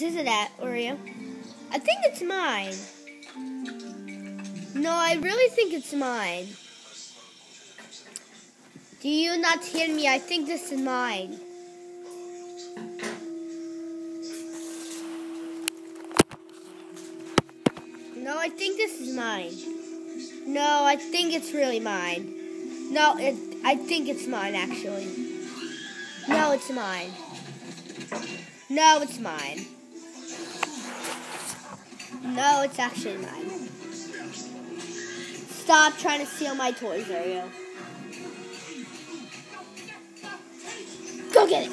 Is it at, Oreo? I think it's mine. No, I really think it's mine. Do you not hear me? I think this is mine. No, I think this is mine. No, I think it's really mine. No, it, I think it's mine actually. No, it's mine. No, it's mine. No, it's actually mine. Stop trying to steal my toys, Oreo. Go get it.